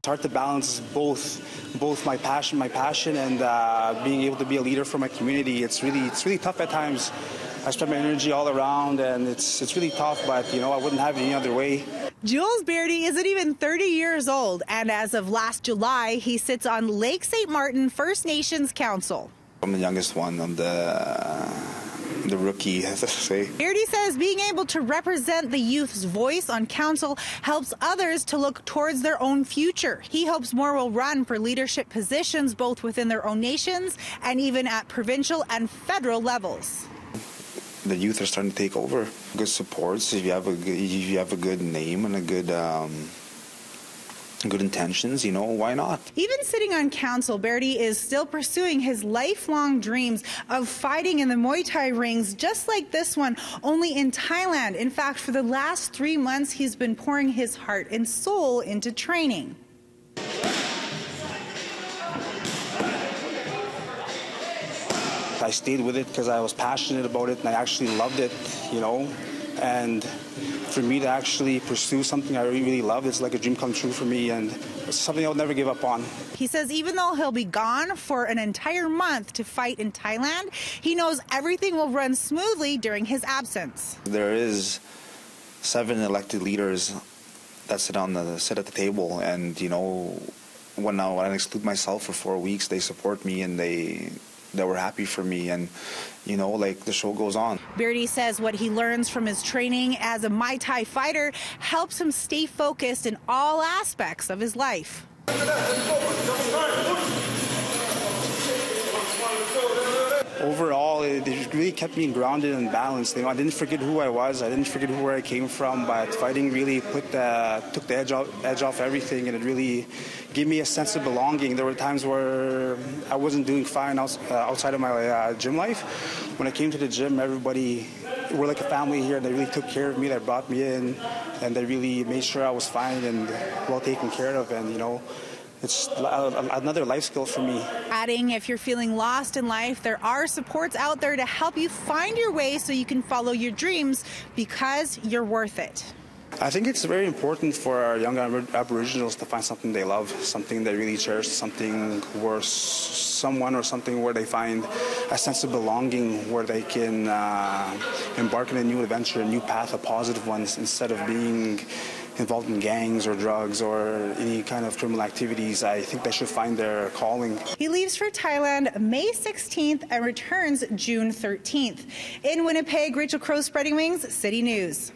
It's hard to balance both, both my passion, my passion, and uh, being able to be a leader for my community. It's really, it's really tough at times. I spend my energy all around, and it's it's really tough. But you know, I wouldn't have it any other way. Jules Beardy isn't even 30 years old, and as of last July, he sits on Lake St. Martin First Nations Council. I'm the youngest one. I'm the the rookie, as I say. Beardy says being able to represent the youth's voice on council helps others to look towards their own future. He hopes more will run for leadership positions both within their own nations and even at provincial and federal levels the youth are starting to take over. Good supports. If you have a good, if you have a good name and a good. Um, good intentions, you know, why not? Even sitting on council, Beardy is still pursuing his lifelong dreams of fighting in the Muay Thai rings, just like this one, only in Thailand. In fact, for the last three months, he's been pouring his heart and soul into training. I stayed with it because I was passionate about it and I actually loved it, you know. And for me to actually pursue something I really, really love, it's like a dream come true for me and it's something I'll never give up on. He says even though he'll be gone for an entire month to fight in Thailand, he knows everything will run smoothly during his absence. There is seven elected leaders that sit on the sit at the table and you know when I, when I exclude myself for four weeks, they support me and they that were happy for me. And you know like the show goes on. Beardy says what he learns from his training as a muay thai fighter helps him stay focused in all aspects of his life. Overall, it, really kept me grounded and balanced. You know, I didn't forget who I was. I didn't forget where I came from. But fighting really put the, took the edge off, edge off everything, and it really gave me a sense of belonging. There were times where I wasn't doing fine uh, outside of my uh, gym life. When I came to the gym, everybody we're like a family here. And they really took care of me. They brought me in, and they really made sure I was fine and well taken care of. And you know it's another life skill for me. Adding, if you're feeling lost in life, there are supports out there to help you find your way so you can follow your dreams because you're worth it. I think it's very important for our young Aboriginals to find something they love, something they really cherish, something where someone or something where they find a sense of belonging, where they can uh, embark on a new adventure, a new path, a positive one, instead of being involved in gangs or drugs or any kind of criminal activities, I think they should find their calling. He leaves for Thailand May 16th and returns June 13th. In Winnipeg, Rachel CrowSpreadingWings, City News.